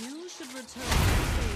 You should return.